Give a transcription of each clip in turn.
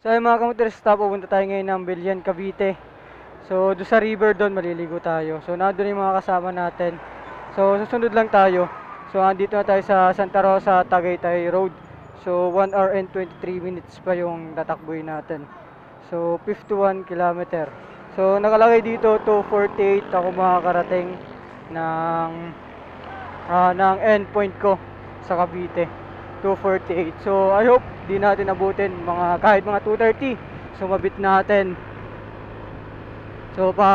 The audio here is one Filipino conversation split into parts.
So ayun mga kamotorista, pupunta tayo ngayon ng Bilyan, Cavite. So doon sa river doon, maliligo tayo. So nandun yung mga kasama natin. So susunod lang tayo. So andito na tayo sa Santa Rosa, Tagaytay Road. So 1 hour and 23 minutes pa yung tatakbuhin natin. So 51 kilometer. So nakalagay dito 248 ako makakarating ng ah, ng endpoint ko sa Cavite. 248. So I hope di natin abutin mga kahit mga 230. So mabit natin. So pa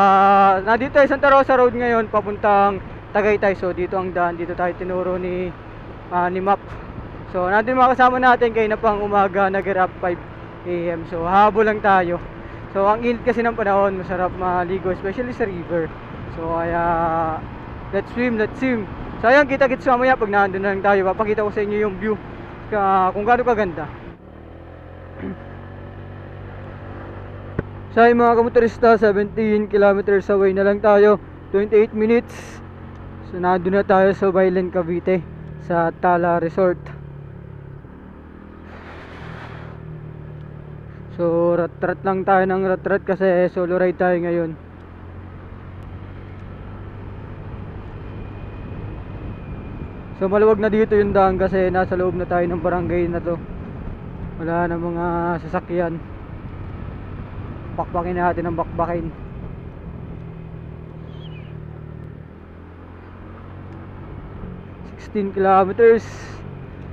nandito tayo Santa Rosa Road ngayon papuntang Tagaytay. So dito ang daan, dito tayo tinuro ni ah, ni Map. So yung mga kasama natin kayo na pang umaga nag-up 5 AM. So habol lang tayo. So ang init kasi ng panahon, masarap maligo especially sa river. So kaya let's swim, let's swim. So ayan, kita-kits mamaya pag nandun na lang tayo. Papakita ko sa inyo yung view ka, kung gaano kaganda. Ayun, mga kamotorista, 17 kilometers away na lang tayo. 28 minutes. So nandun na tayo sa Bailen, Cavite sa Tala Resort. So rat-rat lang tayo ng rat-rat kasi solo ride tayo ngayon. So maluwag na dito yung daan kasi nasa loob na tayo ng barangay na to. Wala na mga sasakyan. Bakbakin natin ang bakbakin. Kilometers.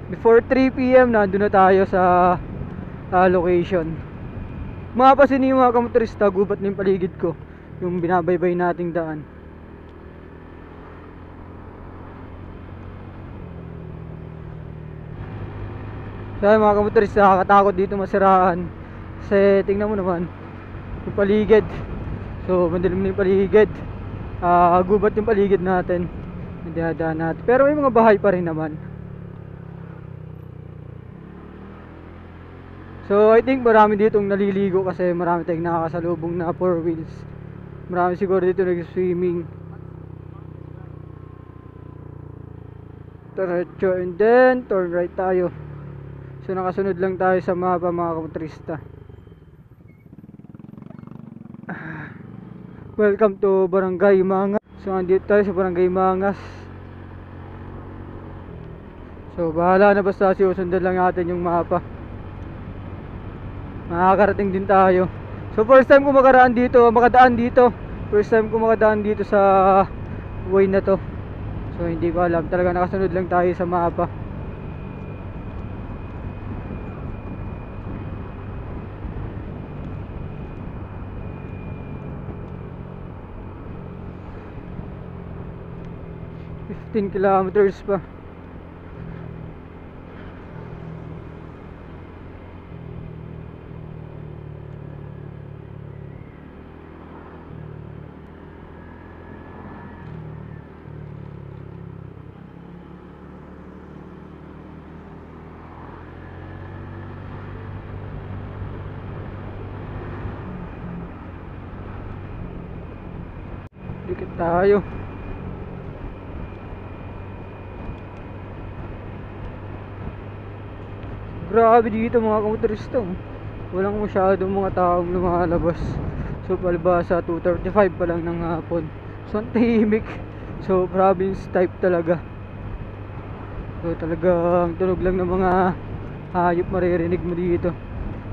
Before 3 p.m. nandun na tayo sa ah, location. Mapasin niyo mga kamotorista, gubat na yung paligid ko. Yung binabaybay nating daan. Kaya mga kamotorista, nakakatakot dito masiraan. Kasi tingnan mo naman, yung paligid. So, madilim na yung paligid. Ah, gubat yung paligid natin. Hindi nadaan natin. Pero may mga bahay pa rin naman. So, I think marami ditong naliligo kasi marami tayong nakakasalubong na four wheels. Marami siguro dito nag-swimming. Diretso and then turn right tayo. So nakasunod lang tayo sa mapa mga kamotorista. Ah. Welcome to Barangay Mangas. So andito tayo sa Barangay Mangas. So bahala na basta sinusundan lang natin yung mapa. Makakarating din tayo. So first time ko makaraan dito, makadaan dito. First time ko makadaan dito sa way na to. So hindi ko alam, talaga nakasunod lang tayo sa mapa. Fifteen kilometers pa. Dikit tayo. Grabe dito mga kamotorista. oh. Walang masyadong mga taong lumalabas. So palibasa 2.35 pa lang ng hapon. So ang tahimik. So province type talaga. So talagang tunog lang ng mga hayop maririnig mo dito.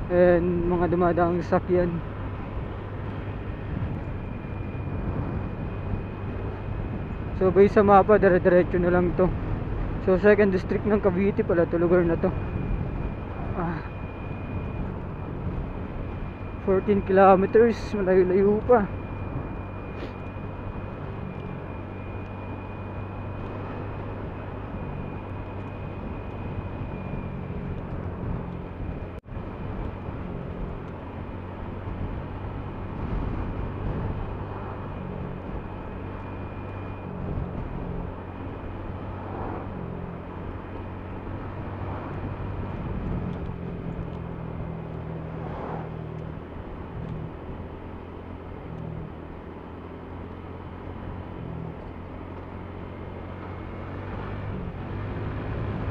And mga dumadaang sakyan. So based sa mapa, dire-diretso na lang to. So second district ng Cavite pala to lugar na to. Ah. 14 kilometers, malayo-layo pa.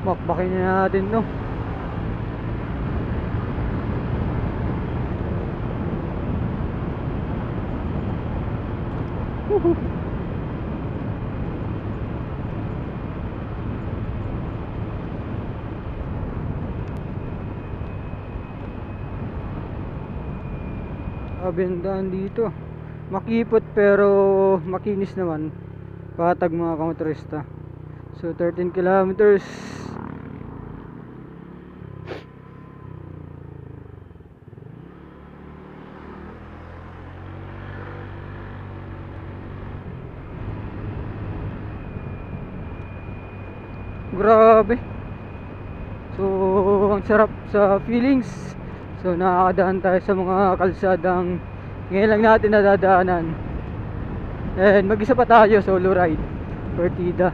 Pakpakin na natin no Woohoo! Dito. Makipot pero makinis naman. Patag mga kamotorista. So 13 kilometers. Grabe. So, ang sarap sa feelings. So, nakakadaan tayo sa mga kalsadang ngayon lang natin nadadaanan. And mag-isa pa tayo, solo ride. Partida.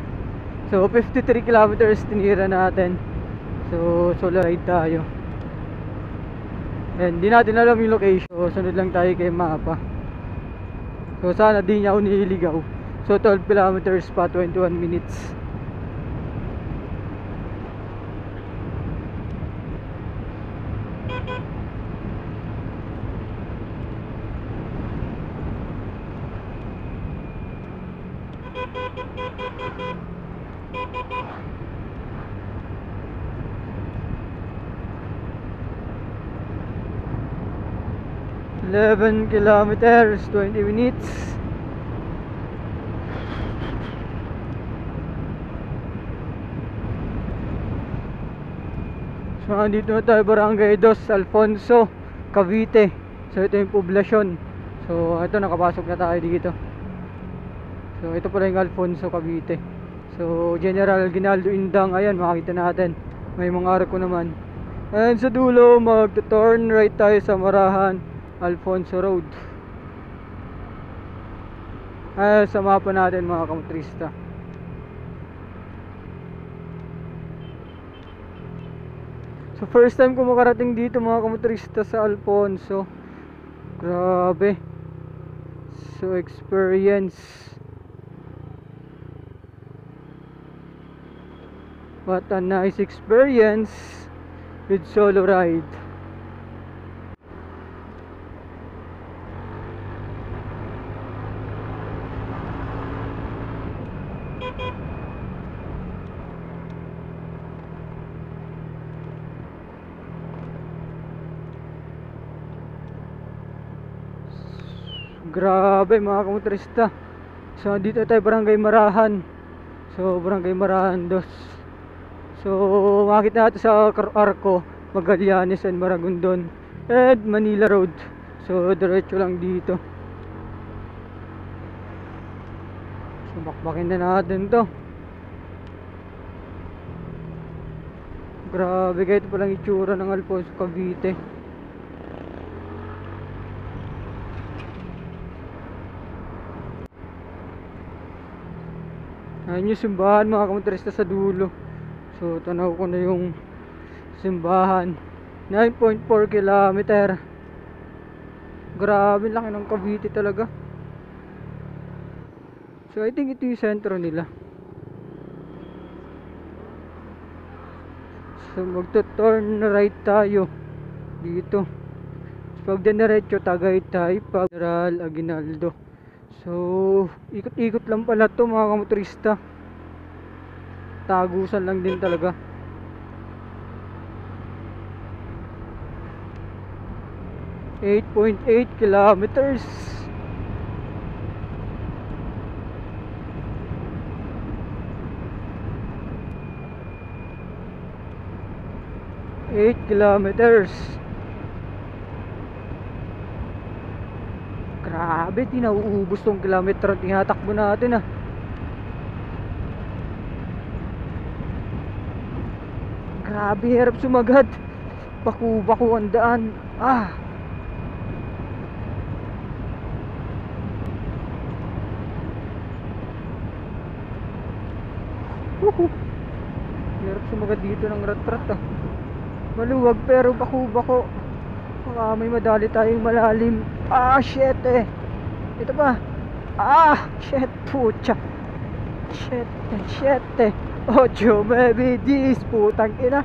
So, 53 kilometers tinira natin. So, solo ride tayo. And di natin alam yung location. Sunod lang tayo kay mapa. So, sana di niya ako. So, 12 kilometers pa, 21 minutes. Eleven kilometers, 20 minutes. So, andito na tayo Barangay Dos, Alfonso, Cavite. So, ito yung poblasyon. So, ito, nakapasok na tayo dito. So, ito pala yung Alfonso, Cavite. So, General Ginaldo Indang, ayan, makikita natin. May mga arko naman. And sa dulo, mag-turn right tayo sa Marahan, Alfonso Road. Ay, sa mapa natin mga kamotrista. So first time ko makarating dito mga kamotorista sa Alfonso. Grabe. So experience. What a nice experience with solo ride. Grabe mga kamotorista. So dito tayo Barangay Marahan. So Barangay Marahan dos. So makita natin sa Arco, Magallanes and Maragondon and Manila Road. So diretso lang dito. So bakbakin na natin to. Grabe kahit palang itsura ng Alfonso Cavite. Ayun yung simbahan mga kamotorista sa dulo. So tanaw ko na yung simbahan. 9.4 kilometer. Grabe laki ng Cavite talaga. So I think ito yung sentro nila. So magto-turn right tayo dito. Pag diniretso Tagaytay, pag General Aguinaldo. So, ikot-ikot lang pala to mga kamotorista. Tagusan lang din talaga. Eight point eight kilometers. Eight kilometers. Grabe, di nauubos tong kilometro ang tinatakbo natin ah. Grabe, hirap sumagad. Baku-baku ang daan. Ah. Woohoo. Hirap sumagad dito ng rat-rat ah. Maluwag pero baku-bako. Baka may madali tayong malalim. Ah, shit eh. Ito pa. Ah, shit, pucha. Shit, eh, shit eh. Ocho, baby, dis, putang ina.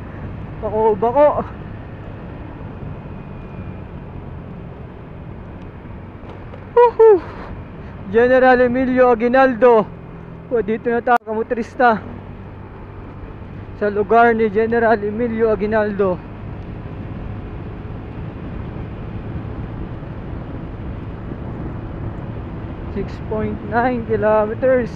Bako, bako. Woohoo. General Emilio Aguinaldo. O, dito na tayo, kamotorista. Sa lugar ni General Emilio Aguinaldo. Six point nine kilometers.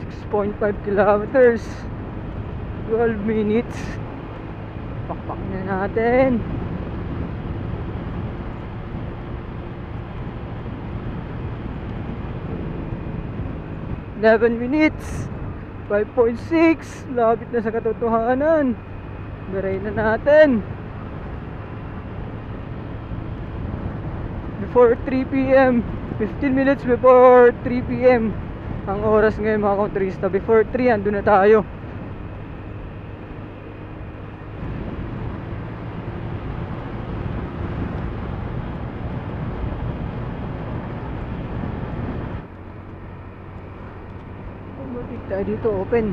Six point five kilometers. 12 minutes. Pakpak na natin. Eleven minutes. 5.6. Lapit na sa katotohanan. Biray na natin. Before 3 p.m. 15 minutes before 3 p.m. Ang oras ngayon mga kontrista. Before 3, andun na tayo. Matik tayo dito, open.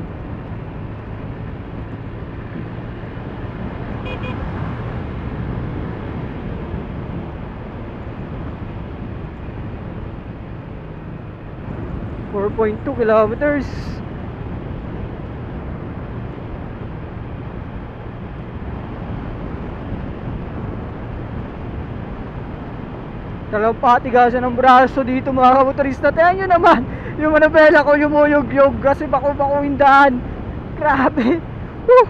Four point two kilometers. Dalawang patigasan ng braso dito mga kamotorista. Nyo naman, yung manabela ko yumuyog-yog kasi bako-bako yung daan. Grabe. Woo!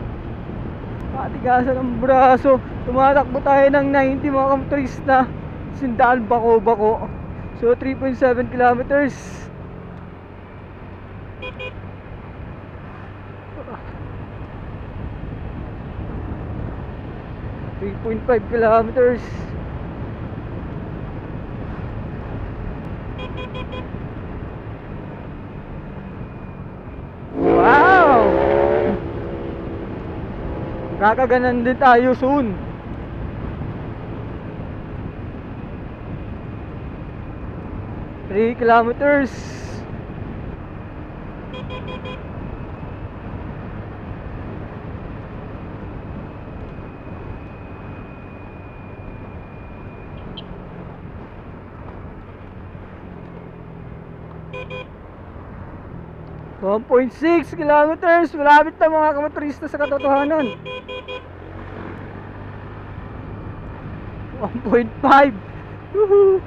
Patigasan ng braso. Tumatakbo tayo ng 90 mga kamotorista. Sindaan bako-bako. So 3.7 kilometers. Three point five kilometers. Kakaganan din tayo soon. Three kilometers. One point six kilometers. Malapit na mga kamotorista sa katotohanan. 1.5 Woohoo!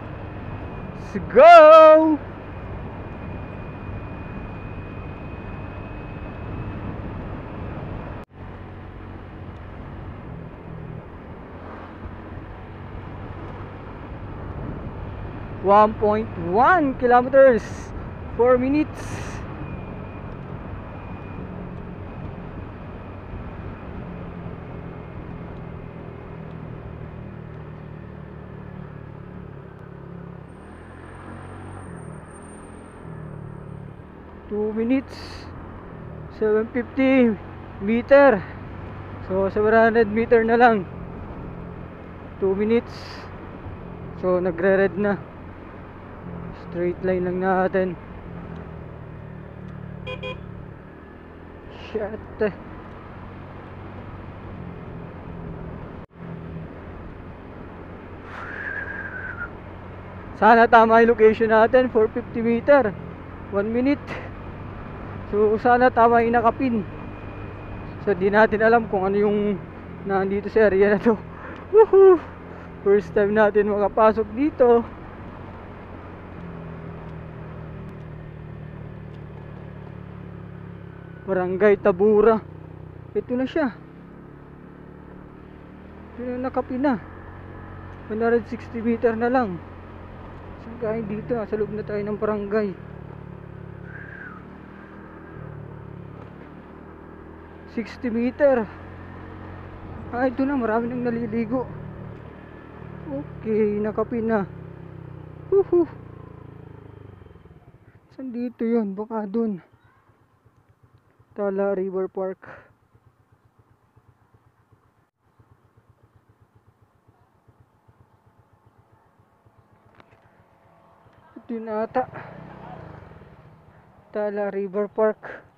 Let's go! One point one kilometers, four minutes. Two minutes, seven fifty meter. So 700 meter na lang. Two minutes. So nagre-red na. Straight line lang natin. Shit. Sana tama yung location natin, 450 meter. 1 minute. So sana tama yung nakapin. So di natin alam kung ano yung nandito sa area na to. Woohoo! First time natin makapasok dito. Barangay Tabura. Ito na siya. Ito na nakapin na. 160 meter na lang. So guys, dito, sa loob na tayo ng barangay. 60 meter. Ah, ito na, marami nang naliligo. Okay, nakapin na. Woohoo! Saan dito yun? Baka dun. Tala River Park. Ito yun ata. Tala River Park.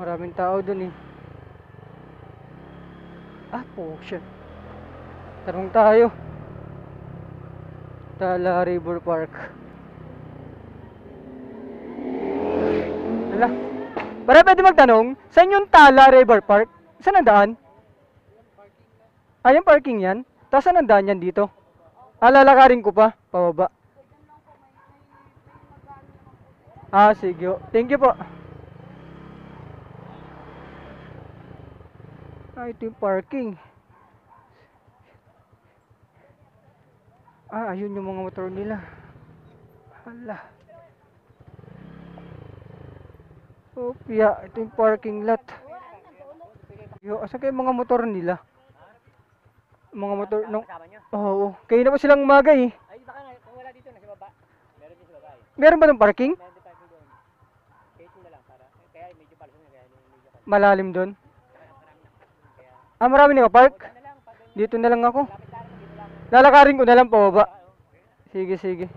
Maraming tao dun eh. Ah, po, shit. Tarong tayo. Tala River Park. Wala. Para pwede magtanong, saan yung Tala River Park? Saan ang daan? Ah, yung parking yan? Tapos saan ang daan yan dito? Ah, lalakarin ko pa, pababa. Ah, sige. Thank you po. Ah, ito yung parking. Ah, ayun yung mga motor nila. Hala. Opya, ito yung parking lot. Yo, asa kayo mga motor nila? Mga motor nung Oo, kayo na pa silang umaga eh. Ay, baka nga, kung wala dito, nasa baba. Meron din sa baba eh. Meron ba ng parking? Meron din parking doon. Kaya na lang, para. Kaya medyo palusong na, kaya medyo. Malalim doon. Ah, marami na pag Dito na lang ako. Lalakarin ko na lang pababa. Sige, sige.